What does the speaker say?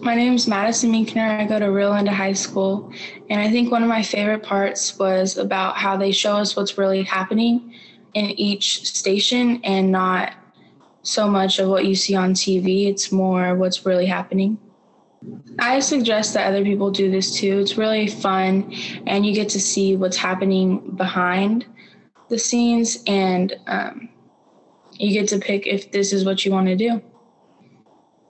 My name is Madison Minkner. I go to Rio Linda High School. And I think one of my favorite parts was about how they show us what's really happening in each station and not so much of what you see on TV. It's more what's really happening. I suggest that other people do this too. It's really fun, and you get to see what's happening behind the scenes, and um, you get to pick if this is what you want to do.